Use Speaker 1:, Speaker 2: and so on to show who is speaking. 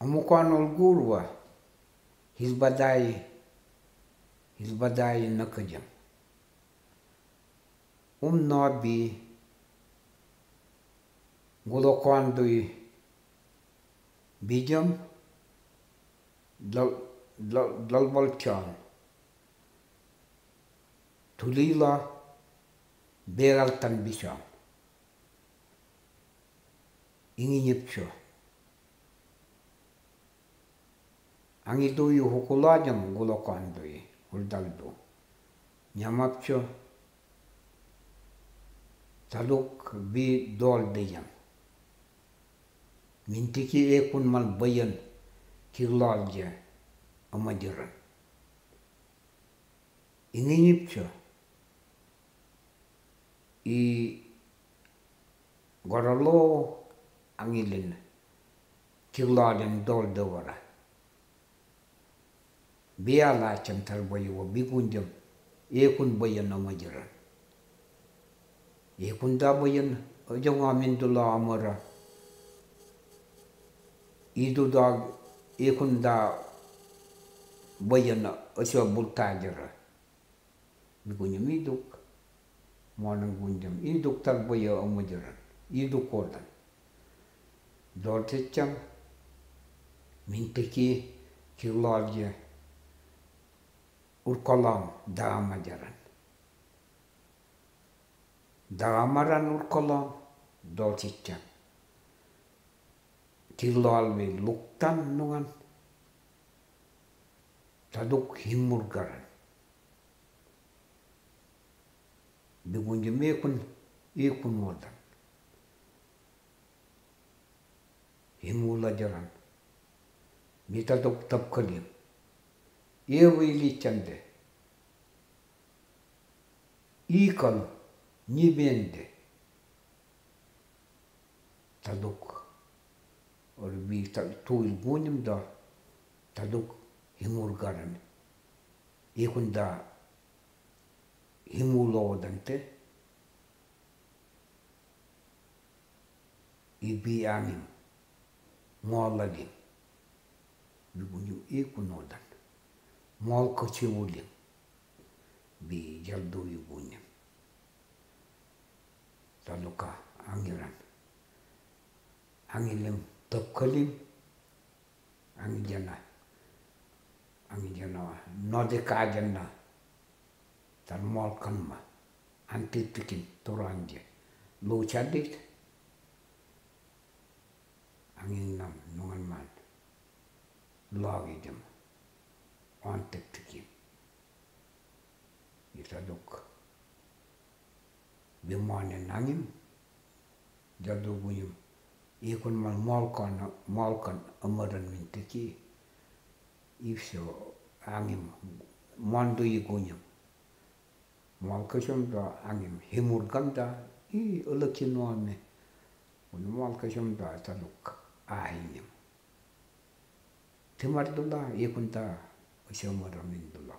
Speaker 1: ومكان القروة هزبداي هزبداي نكجم أم نابي غلوكوان دوي بيجم دل دل دل تليلا بيرالتن بيشان إني inginyipcho angidui hukulajam gulokondui uldaldu nyamapcho taluk bi dol deyam mintiki ekun mal bayan kirlalja amajiran inginyipcho i gorolo angilin kirlalin dol dawara biala cam talboyi wa bigunjam ekun bayan amajiran ekun da bayan ajang amin dula amara. İdu da ekun da bayan asya bultajara bigunyam iduk monang gunjam iduk talboya amajiran iduk kodan. Dortecam mintiki kirlalja urkolam Urcolăm, da, magyaran. Da, amaran. Tillo alvi luktan nuan, taduk himmurgaran. Bigunji mekun, ikun ordan. Himulajaran. Mita dok tapkalim. Or bi tuil gunyam da taduk himurgaran. Ikun da himulodante. Ibi angin. Ngolalim. Bigunyu ikunodan. Mol молко чевулин би жалду буня. талука ангиран Ангелам топкалим Но дека нодека жана молкан ма. антитикин туранже лучадит ангинам нуганман логидема Antik tikin. Itaduk. Bimane nangim. Jadu bunyum. Ikun mal malkan malkan amaran mintiki. Ifso angim mandu igunyam. Malkasham da angim himurgam da i ulakinuane. Un malkasham da taluk ahinyam. Timardullah ikun da 我想我这命都了